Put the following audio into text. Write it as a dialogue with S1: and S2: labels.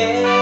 S1: que